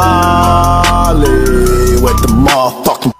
Ollie with the motherfucking